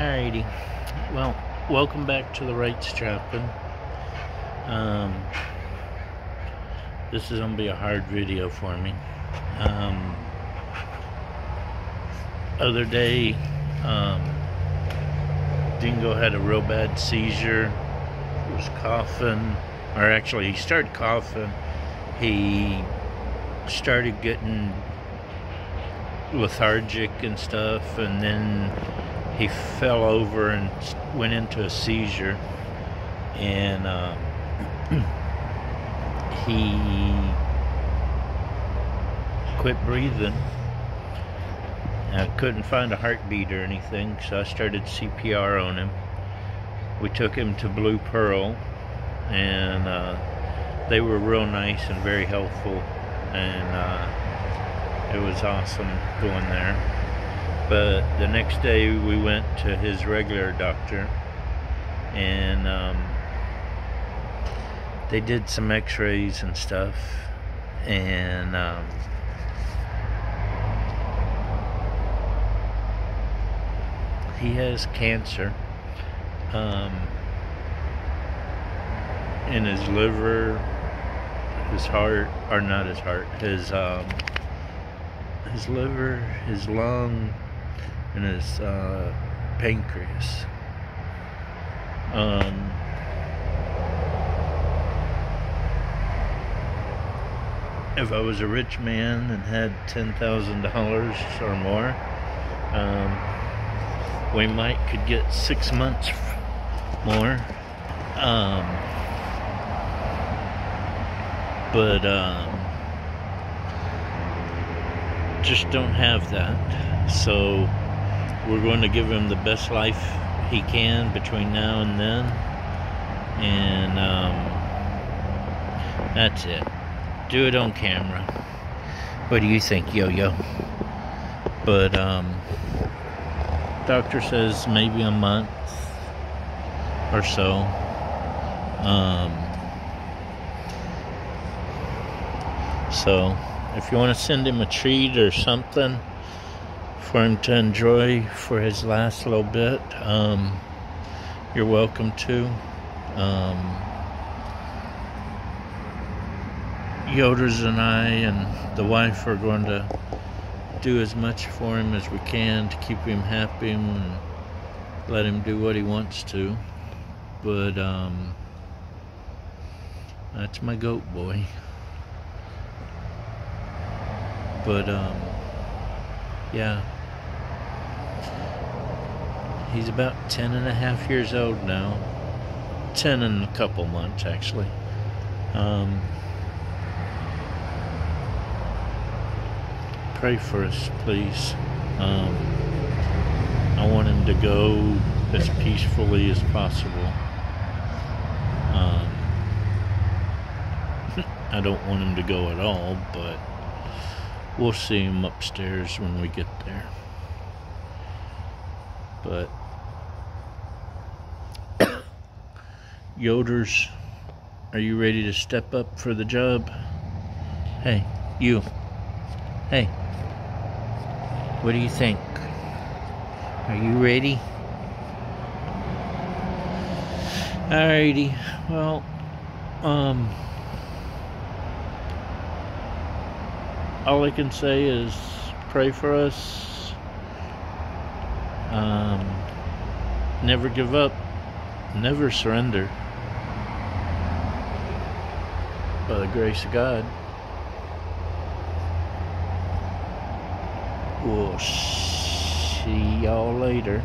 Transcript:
Alrighty. Well, welcome back to the Wright's Trapping. Um, this is gonna be a hard video for me. Um, other day, um, Dingo had a real bad seizure. He was coughing, or actually, he started coughing. He started getting lethargic and stuff, and then he fell over and went into a seizure, and uh, he quit breathing. I couldn't find a heartbeat or anything, so I started CPR on him. We took him to Blue Pearl, and uh, they were real nice and very helpful, and uh, it was awesome going there. But the next day we went to his regular doctor and um, they did some x rays and stuff. And um, he has cancer um, in his liver, his heart, or not his heart, his um, his liver, his lung, and his uh, pancreas. Um, if I was a rich man and had ten thousand dollars or more, um, we might could get six months more. Um, but um, just don't have that. So we're going to give him the best life he can between now and then. And um, that's it. Do it on camera. What do you think, Yo Yo? But um, doctor says maybe a month or so. Um, so if you want to send him a treat or something for him to enjoy for his last little bit, um, you're welcome to. Um, Yoders and I and the wife are going to do as much for him as we can to keep him happy and let him do what he wants to. But um, that's my goat boy. But um, yeah. He's about 10 and a half years old now. 10 and a couple months, actually. Um, pray for us, please. Um, I want him to go as peacefully as possible. Um, I don't want him to go at all, but we'll see him upstairs when we get there. But Yoders, are you ready to step up for the job? Hey, you. Hey. What do you think? Are you ready? Alrighty. Well, um all I can say is pray for us. Um, never give up. Never surrender. By the grace of God. We'll see y'all later.